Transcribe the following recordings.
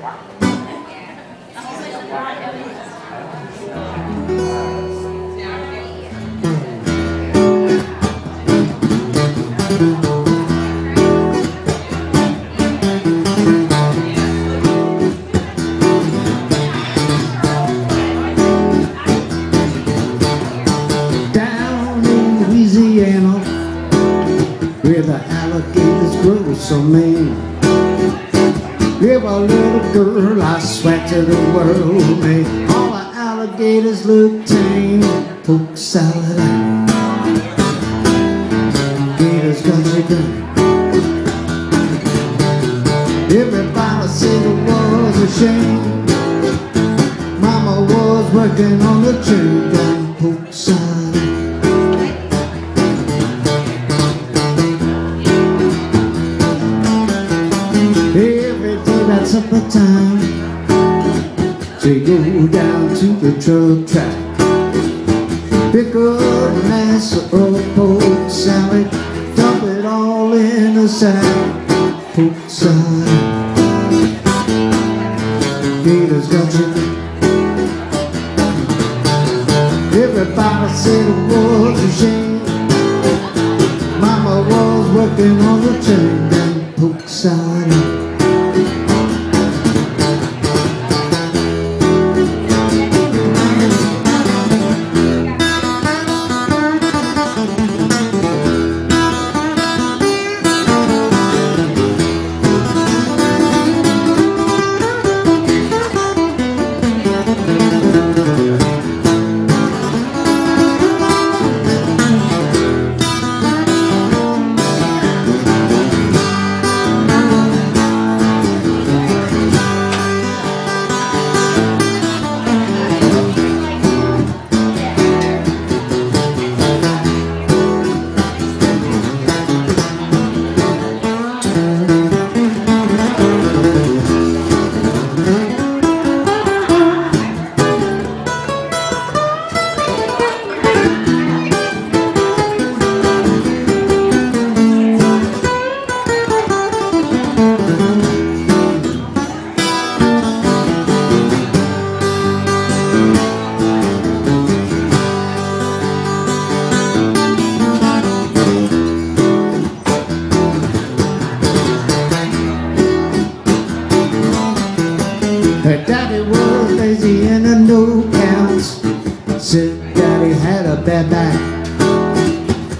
Down in Louisiana, where the alligators grow so mean. Give a little girl, I swear to the world, make all the alligators look tame. Poke salad, gators got you good. Everybody said it was a shame. Mama was working on the gun supper time She go down to the truck track. Pick up a mess of poke salad Dump it all in a sack. Poke salad. Gators got you. Everybody said it was a shame. Mama was working on the train and poke salad Her daddy was lazy and a no counts. Said daddy had a bad back.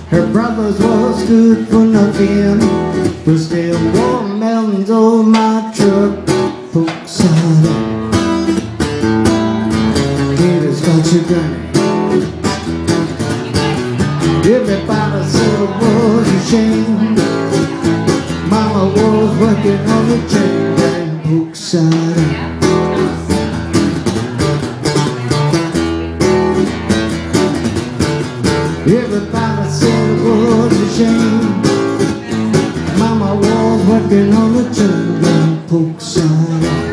Her brothers was good for nothing. But still watermelons on my truck. Poke salad. you done. Everybody said it was a shame. Mama was working on the train and books. Everybody said it was a shame. Mama was working on the train and books.